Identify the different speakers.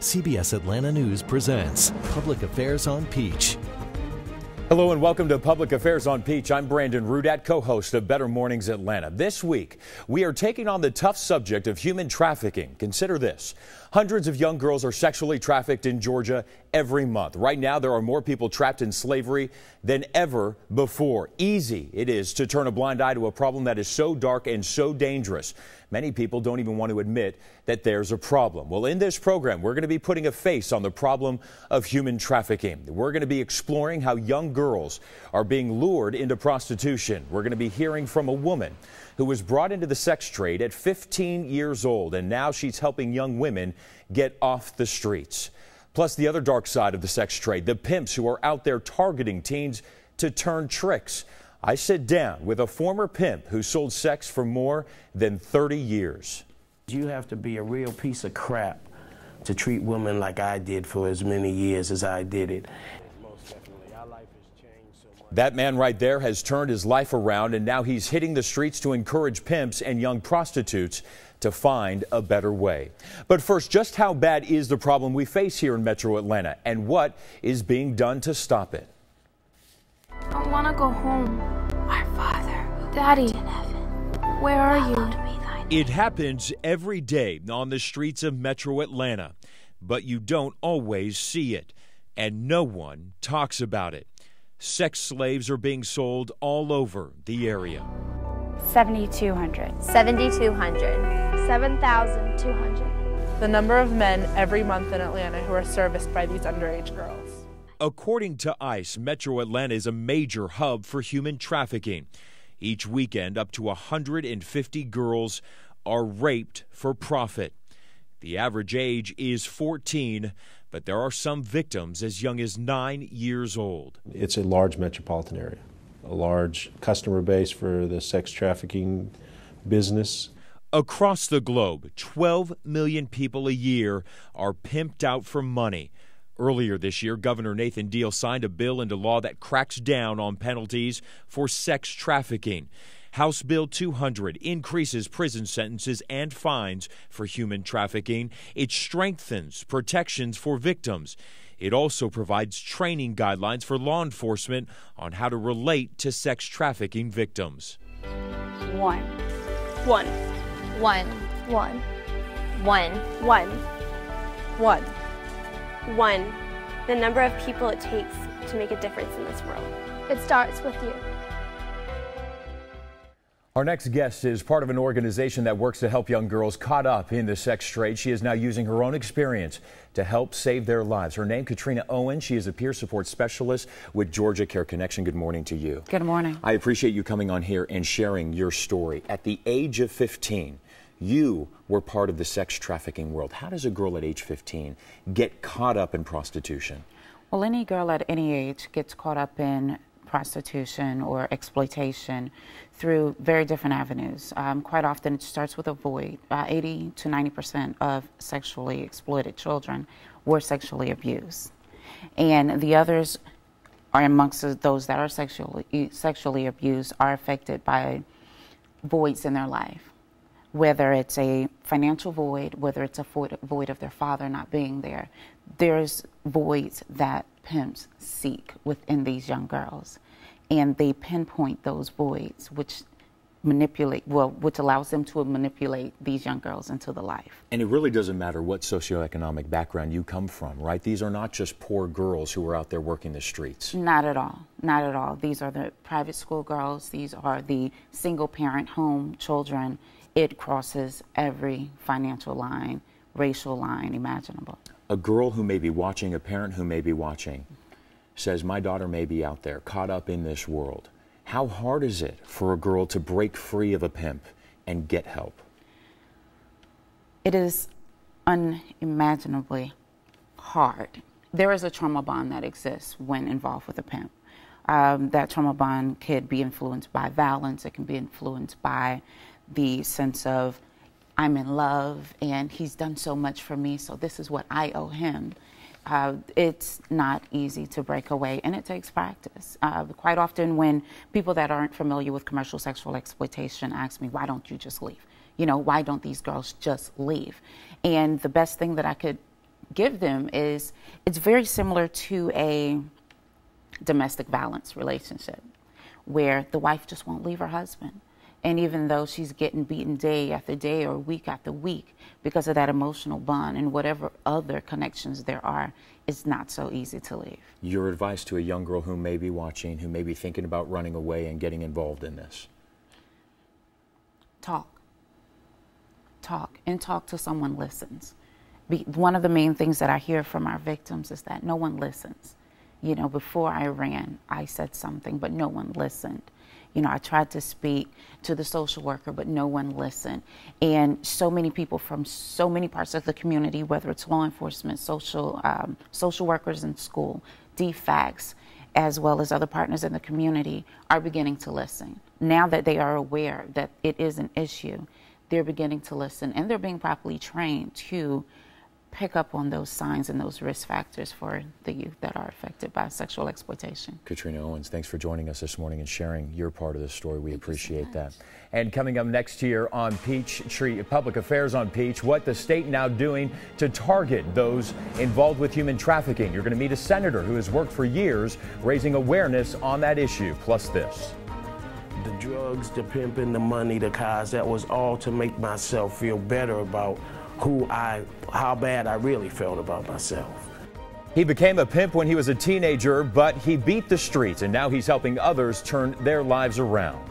Speaker 1: CBS Atlanta News presents Public Affairs on Peach.
Speaker 2: Hello and welcome to Public Affairs on Peach. I'm Brandon Rudat, co-host of Better Mornings Atlanta. This week, we are taking on the tough subject of human trafficking. Consider this. Hundreds of young girls are sexually trafficked in Georgia every month. Right now, there are more people trapped in slavery than ever before. Easy it is to turn a blind eye to a problem that is so dark and so dangerous. Many people don't even want to admit that there's a problem. Well, in this program, we're going to be putting a face on the problem of human trafficking. We're going to be exploring how young girls are being lured into prostitution. We're going to be hearing from a woman who was brought into the sex trade at 15 years old, and now she's helping young women get off the streets. Plus, the other dark side of the sex trade, the pimps who are out there targeting teens to turn tricks. I sit down with a former pimp who sold sex for more than 30 years.
Speaker 3: You have to be a real piece of crap to treat women like I did for as many years as I did it.
Speaker 2: That man right there has turned his life around and now he's hitting the streets to encourage pimps and young prostitutes to find a better way. But first, just how bad is the problem we face here in metro Atlanta and what is being done to stop it?
Speaker 4: I want to go home. Our Father, Daddy, where are you?
Speaker 2: It happens every day on the streets of metro Atlanta, but you don't always see it, and no one talks about it. Sex slaves are being sold all over the area.
Speaker 5: 7,200.
Speaker 6: 7,200.
Speaker 4: 7,200.
Speaker 7: The number of men every month in Atlanta who are serviced by these underage girls.
Speaker 2: According to ICE, Metro Atlanta is a major hub for human trafficking. Each weekend, up to 150 girls are raped for profit. The average age is 14, but there are some victims as young as nine years old.
Speaker 8: It's a large metropolitan area, a large customer base for the sex trafficking business.
Speaker 2: Across the globe, 12 million people a year are pimped out for money. Earlier this year, Governor Nathan Deal signed a bill into law that cracks down on penalties for sex trafficking. House Bill 200 increases prison sentences and fines for human trafficking. It strengthens protections for victims. It also provides training guidelines for law enforcement on how to relate to sex trafficking victims.
Speaker 5: One,
Speaker 4: one,
Speaker 6: one,
Speaker 4: one,
Speaker 6: one,
Speaker 4: one,
Speaker 7: one,
Speaker 9: one. The number of people it takes to make a difference in this world.
Speaker 4: It starts with you.
Speaker 2: Our next guest is part of an organization that works to help young girls caught up in the sex trade. She is now using her own experience to help save their lives. Her name, Katrina Owens. She is a peer support specialist with Georgia Care Connection. Good morning to you.
Speaker 10: Good morning.
Speaker 2: I appreciate you coming on here and sharing your story. At the age of 15, you were part of the sex trafficking world. How does a girl at age 15 get caught up in prostitution?
Speaker 10: Well, any girl at any age gets caught up in prostitution or exploitation through very different avenues. Um, quite often it starts with a void. Uh, 80 to 90 percent of sexually exploited children were sexually abused. And the others are amongst those that are sexually, sexually abused are affected by voids in their life. Whether it's a financial void, whether it's a void of their father not being there, there's voids that pimps seek within these young girls. And they pinpoint those voids, which manipulate, well, which allows them to manipulate these young girls into the life.
Speaker 2: And it really doesn't matter what socioeconomic background you come from, right? These are not just poor girls who are out there working the streets.
Speaker 10: Not at all. Not at all. These are the private school girls. These are the single parent home children. It crosses every financial line, racial line imaginable
Speaker 2: a girl who may be watching, a parent who may be watching, says, My daughter may be out there, caught up in this world. How hard is it for a girl to break free of a pimp and get help?
Speaker 10: It is unimaginably hard. There is a trauma bond that exists when involved with a pimp. Um, that trauma bond could be influenced by violence, it can be influenced by the sense of I'm in love and he's done so much for me, so this is what I owe him. Uh, it's not easy to break away and it takes practice. Uh, quite often, when people that aren't familiar with commercial sexual exploitation ask me, why don't you just leave? You know, why don't these girls just leave? And the best thing that I could give them is it's very similar to a domestic violence relationship where the wife just won't leave her husband. And even though she's getting beaten day after day or week after week because of that emotional bond and whatever other connections there are, it's not so easy to leave.
Speaker 2: Your advice to a young girl who may be watching, who may be thinking about running away and getting involved in this?
Speaker 10: Talk. Talk and talk till someone listens. Be, one of the main things that I hear from our victims is that no one listens. You know, before I ran, I said something, but no one listened. You know, I tried to speak to the social worker, but no one listened. And so many people from so many parts of the community, whether it's law enforcement, social um, social workers in school, DFACS, as well as other partners in the community, are beginning to listen. Now that they are aware that it is an issue, they're beginning to listen, and they're being properly trained to pick up on those signs and those risk factors for the youth that are affected by sexual exploitation.
Speaker 2: Katrina Owens, thanks for joining us this morning and sharing your part of the story. We Thank appreciate so that. And coming up next year on Peach Tree, Public Affairs on Peach, what the state now doing to target those involved with human trafficking. You're going to meet a senator who has worked for years raising awareness on that issue. Plus this
Speaker 3: the drugs, the pimping, the money, the cars, that was all to make myself feel better about who I, how bad I really felt about myself.
Speaker 2: He became a pimp when he was a teenager, but he beat the streets, and now he's helping others turn their lives around.